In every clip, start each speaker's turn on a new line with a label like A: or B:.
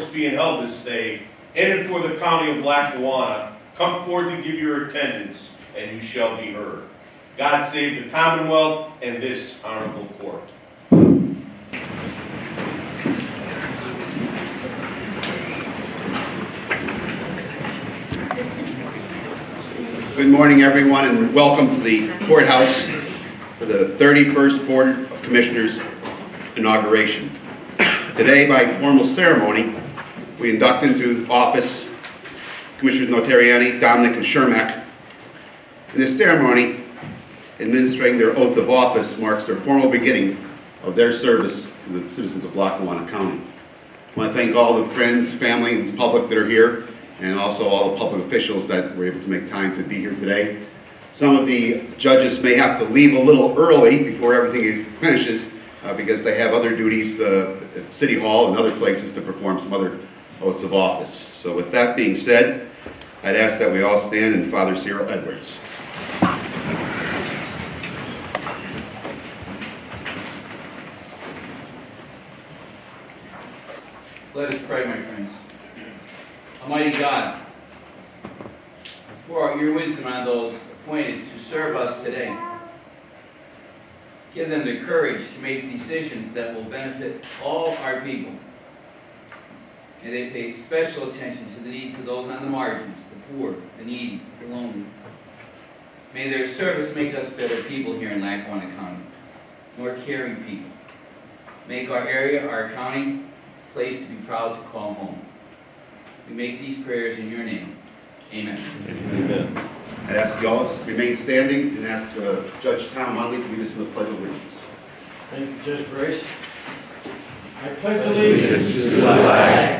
A: courts being held this day, in and for the county of Lackawanna, come forth and give your attendance, and you shall be heard. God save the Commonwealth and this honorable court.
B: Good morning, everyone, and welcome to the courthouse for the 31st Board of Commissioners inauguration. Today, by formal ceremony, we induct into office Commissioners Notarianni, Domenick, and Chermak. This ceremony, administering their oath of office marks their formal beginning of their service to the citizens of Lackawanna County. I want to thank all the friends, family, and public that are here, and also all the public officials that were able to make time to be here today. Some of the judges may have to leave a little early before everything is- finishes, uh, because they have other duties uh, at City Hall and other places to perform some other oaths of office. So with that being said, I'd ask that we all stand in Father Cyril Edwards.
C: Let us pray, my friends. Almighty God, pour out your wisdom on those appointed to serve us today. Give them the courage to make decisions that will benefit all our people. May they pay special attention to the needs of those on the margins, the poor, the needy, the lonely. May their service make us better people here in Lackawanna County, more caring people. Make our area, our county, a place to be proud to call home. We make these prayers in your name. Amen.
A: Amen.
B: I'd ask you all to remain standing and ask uh, Judge Tom Munley to lead us in the pledge of allegiance.
D: Thank you, Judge Brace. I pledge allegiance
E: to the flag of the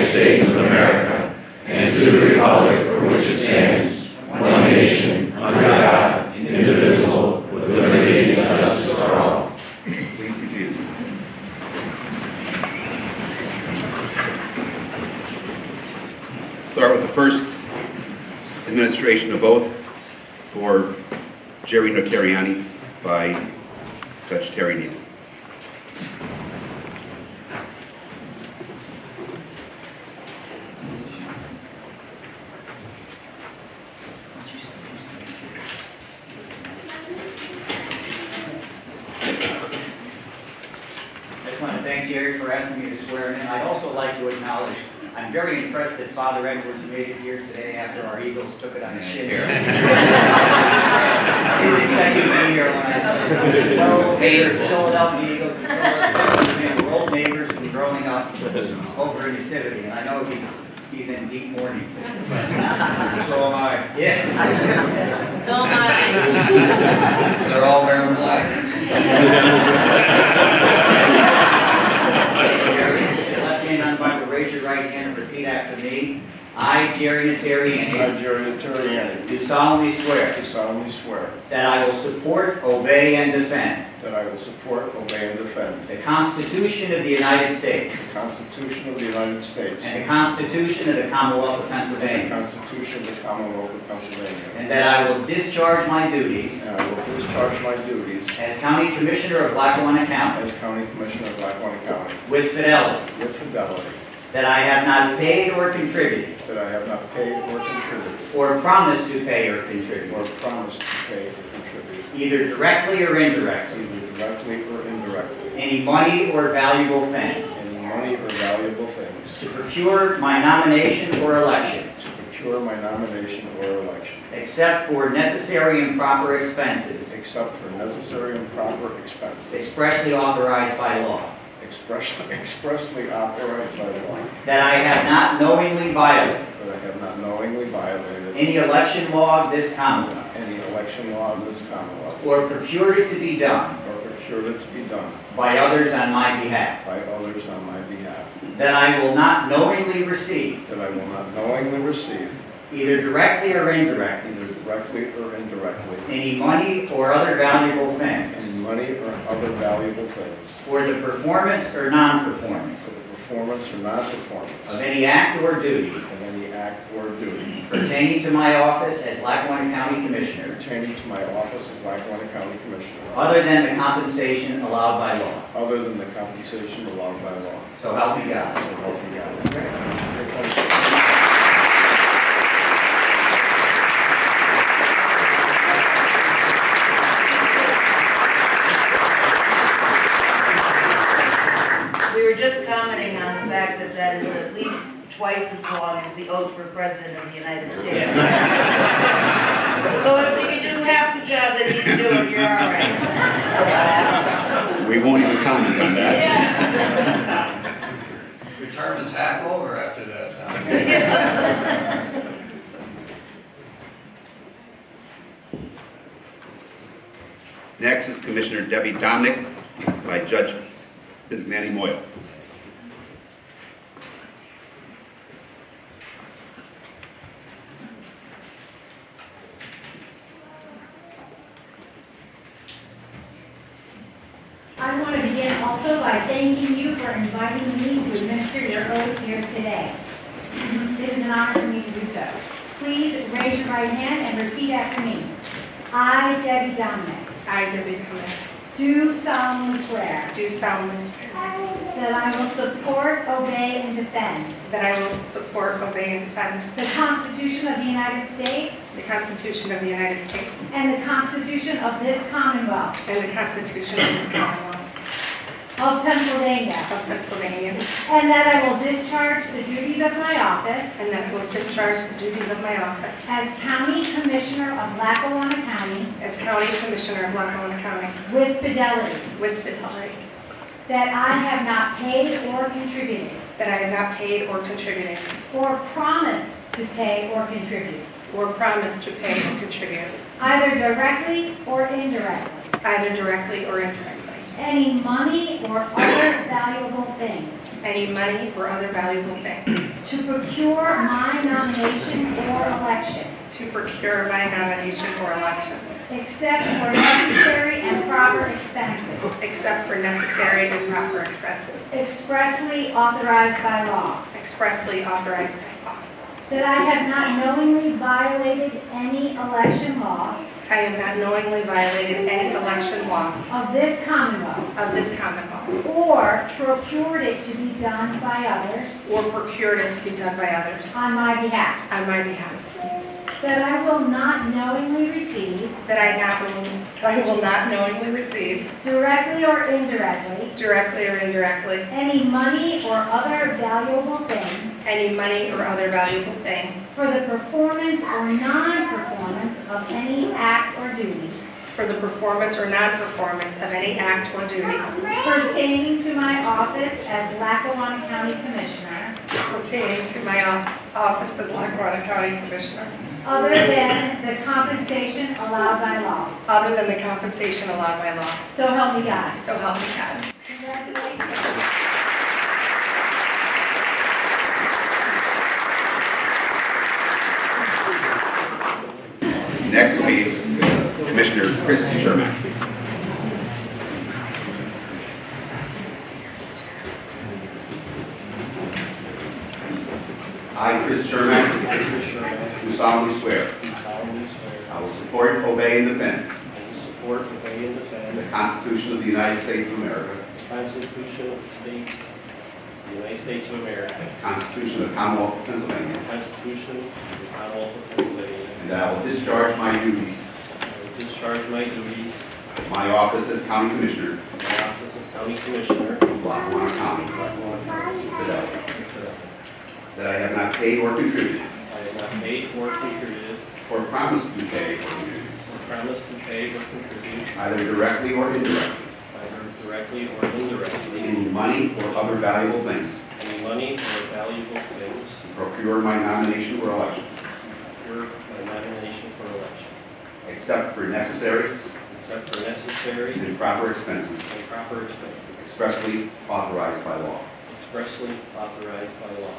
E: United States of America and to the republic for which it stands, one nation, under God, indivisible, with liberty and justice for all.
B: Please be seated. Start with the first administration of oath for Jerry Notarianni by Judge Terry Neal.
F: I just want to thank Jerry for asking me to swear him in. I'd also like to acknowledge, I'm very impressed that Father Edwards made it here today after our Eagles took it on the chin. He was expecting to be here when I said, no, hey, Philadelphia Eagles, and Philadelphia, we're old neighbors from growing up over in Nativity, and I know he's, he's in deep mourning. So am I. Yeah.
G: So am I.
C: They're all wearing black.
F: Jerry, put your left hand on Bible, raise your right hand and repeat after me. I, Jerry
D: I, Jerry Notarianni,
F: do solemnly swear
D: do solemnly swear
F: that I will support, obey, and defend
D: that I will support, obey, and defend
F: the Constitution of the United States
D: the Constitution of the United States
F: and the Constitution of the Commonwealth of
D: and the
F: Pennsylvania,
D: Constitution of the Commonwealth of Pennsylvania,
F: and that I will discharge my duties
D: and I will discharge my duties
F: as County Commissioner of Lackawanna County
D: as County Commissioner of Lackawanna County
F: with fidelity,
D: with fidelity,
F: that I have not paid or contributed,
D: that I have not paid or contributed,
F: or promised to pay or contribute,
D: or promised to pay or contribute,
F: either directly or indirectly,
D: either directly or indirectly,
F: any money or valuable things,
D: any money or valuable things,
F: to procure my nomination or election,
D: to procure my nomination or election,
F: except for necessary and proper expenses.
D: Except for necessary and proper expenses.
F: Expressly authorized by law,
D: expressly expressly authorized by law,
F: that I have not knowingly violated.
D: That I have not knowingly violated
F: any election law of this Commonwealth,
D: any election law of this Commonwealth,
F: or procured it to be done.
D: Or procured it to be done.
F: By others on my behalf,
D: by others on my behalf,
F: that I will not knowingly receive,
D: that I will not knowingly receive,
F: either directly or indirectly,
D: either directly or indirectly,
F: any money or other valuable thing
D: any money or other valuable things.
F: For the performance or non-performance.
D: for the
H: performance or non-performance
F: of any act or duty
H: of any act or duty
F: pertaining to my office as Lackawanna County Commissioner,
H: pertaining to my office as Lackawanna County Commissioner,
F: other than the compensation allowed by law.
H: other than the compensation allowed by law.
F: So help me God.
H: So help me God.
I: We were just commenting on the fact that that is at least twice as long as the oath for President of the United States. So if you could do half the job that he's doing, you're all right.
B: We won't even comment on that.
I: Yeah.
J: Your term is half over after that.
B: Next is Commissioner Debbie Domenick by Judge Bisignani Moyle.
K: I want to begin also by thanking you for inviting administer your oath here today. It is an honor for me to do so. Please raise your right hand and repeat after me. I, Debbie Domenick,
L: I, Debbie Domenick,
K: do solemnly swear
L: do solemnly swear
K: that I will support, obey, and defend
L: that I will support, obey, and defend
K: the Constitution of the United States
L: the Constitution of the United States
K: and the Constitution of this Commonwealth
L: and the Constitution of this Commonwealth
K: of Pennsylvania,
L: of Pennsylvania,
K: and that I will discharge the duties of my office
L: and that I will discharge the duties of my office
K: as County Commissioner of Lackawanna County
L: as County Commissioner of Lackawanna County.
K: with fidelity,
L: with fidelity,
K: that I have not paid or contributed,
L: that I have not paid or contributed,
K: or promised to pay or contribute,
L: or promised to pay or contribute,
K: either directly or indirectly,
L: either directly or indirectly,
K: any money or other valuable things,
L: any money or other valuable things,
K: to procure my nomination or election,
L: to procure my nomination or election,
K: except for necessary and proper expenses,
L: except for necessary and proper expenses,
K: expressly authorized by law,
L: expressly authorized by law.
K: that I have not knowingly violated any election law
L: I have not knowingly violated any election law
K: of this Commonwealth,
L: of this Commonwealth,
K: or procured it to be done by others.
L: Or procured it to be done by others.
K: On my behalf,
L: on my behalf,
K: that I will not knowingly receive,
L: that I not will, I will not knowingly receive,
K: directly or indirectly,
L: directly or indirectly,
K: any money or other valuable thing.
L: Any money or other valuable thing.
K: For the performance or non-performance of any act or duty
L: for the performance or non-performance of any act or duty
K: pertaining to my office as Lackawanna County Commissioner,
L: pertaining to my office as Lackawanna County Commissioner,
K: other than the compensation allowed by law.
L: other than the compensation allowed by law.
K: So help me God.
L: So help me God.
K: Congratulations.
B: Next will be Commissioner Chris Chermak. I, Chris Chermak,
H: Chris Chermak,
B: do solemnly swear
H: do solemnly swear
B: I will support, obey, and defend
H: I will support, obey, and defend
B: the Constitution of the United States of America,
H: the Constitution of the state, of the United States of America,
B: the Constitution of the Commonwealth of Pennsylvania,
H: the Constitution of the Commonwealth of Pennsylvania,
B: and that I will discharge my duties.
H: I will discharge my duties.
B: Of my office as County Commissioner.
H: In the office of County Commissioner.
B: Of Lackawanna County,
H: Lackawanna County.
B: Fidelity. That I have not paid or contributed,
H: I have not paid or contributed,
B: or promised to pay or contribute,
H: or promised to pay or contribute,
B: either directly or indirectly,
H: either directly or indirectly,
B: any money or other valuable things.
H: Any money or valuable things.
B: To procure my nomination or election,
H: nomination for election,
B: except for necessary
H: except for necessary
B: and proper expenses
H: and proper expenses
B: expressly authorized by law.
H: expressly authorized by law.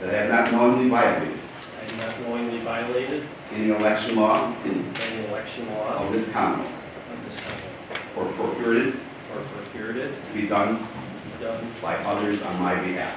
B: That I have not knowingly violated
H: I have not knowingly violated
B: any election law
H: any election law
B: of this Commonwealth,
H: of this country,
B: or procured it
H: or procured it,
B: to be done
H: done
B: by others on my behalf.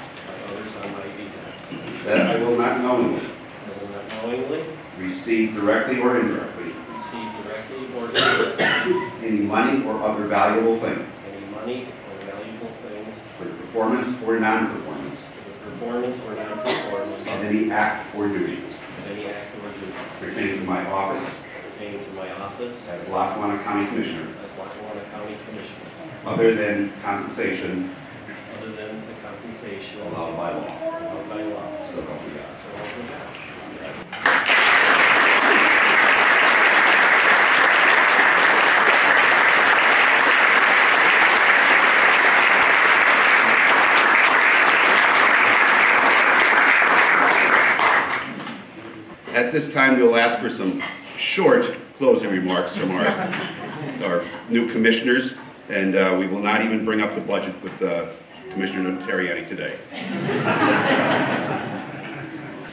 H: others on my behalf.
B: that I will not knowingly
H: I will not knowingly
B: receive directly or indirectly
H: receive directly or indirectly
B: any money or other valuable thing
H: any money or valuable things
B: for the performance or non-performance
H: for the performance or non-performance
B: of any act or duty
H: of any act or duty
B: pertaining to my office
H: pertaining to my office
B: as Lackawanna County Commissioner,
H: as Lackawanna County Commissioner,
B: other than compensation
H: other than the compensation
B: allowed by law.
H: allowed by law.
B: So help me God.
H: So help me
B: At this time, we'll ask for some short closing remarks from our, our new commissioners, and uh, we will not even bring up the budget with uh, Commissioner Terriani today.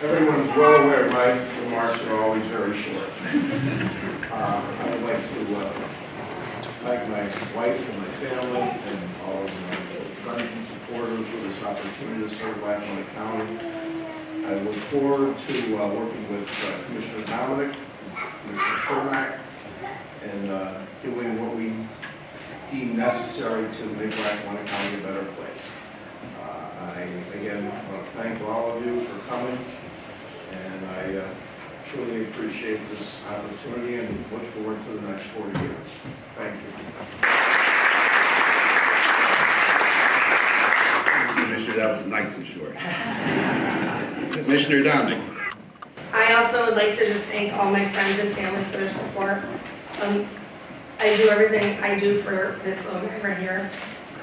D: Everyone's well aware my remarks are always very short. Uh, I would like to uh, thank my wife and my family and all of my friends and supporters for this opportunity to serve Lackawanna County. I look forward to uh, working with uh, Commissioner Domenick, Commissioner Chermak, and uh, doing what we deem necessary to make Lackawanna County a better place. Uh, I, again, want to thank all of you for coming, and I uh, truly appreciate this opportunity and look forward to the next four years. Thank you.
B: Commissioner, that was nice and short. Commissioner Domenick.
L: I also would like to just thank all my friends and family for their support. Um, I do everything I do for this little guy right here.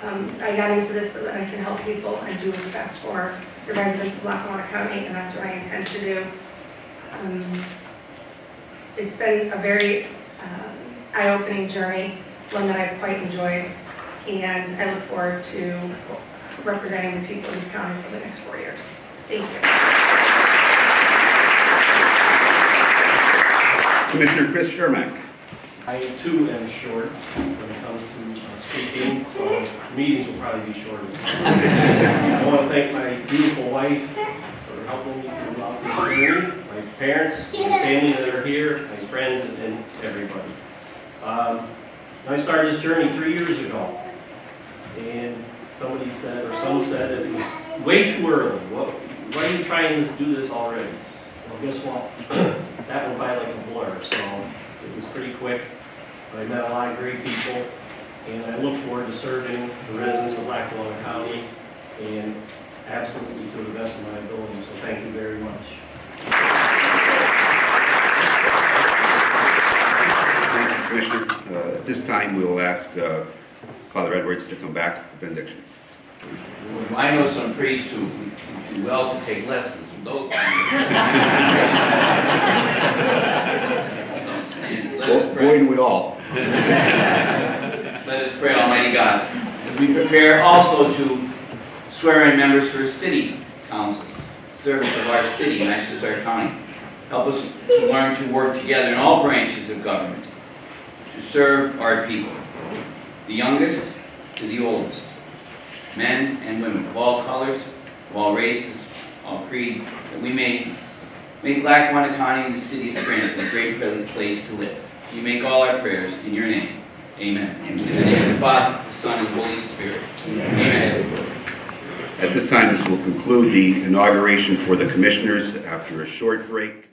L: Um, I got into this so that I can help people and do what's best for the residents of Lackawanna County, and that's what I intend to do. Um, It's been a very um, eye-opening journey, one that I've quite enjoyed, and I look forward to representing the people of this county for the next four years. Thank you.
B: Commissioner Chris Chermak.
H: I too am short when it comes to uh, speaking, so meetings will probably be shorter. I want to thank my beautiful wife for helping me throughout this journey, my parents, my family that are here, my friends, and- everybody. Um, I started this journey three years ago, and somebody said, or some said it was way too early. What, why are you trying to do this already? Well, guess what? That went by like a blur, so it was pretty quick. But I met a lot of great people, and I look forward to serving the residents of Lackawanna County and absolutely to the best of my ability, so thank you very much.
B: Thank you, Commissioner. Uh, At this time, we will ask uh, Father Edwards to come back for benediction.
C: I know some priests who who do well to take lessons from those things. Let
B: Boy, do we all.
C: Let us pray, Almighty God, that we prepare also to swear in members for city council, servants of our city, not just our county. Help us to learn to work together in all branches of government to serve our people, the youngest to the oldest, men and women of all colors, of all races, all creeds, that we may make Lackawanna County the city of Scranton a great place to live. We make all our prayers in your name. Amen. In the name of the Father, the Son, and the Holy Spirit. Amen.
B: At this time, this will conclude the inauguration for the commissioners after a short break.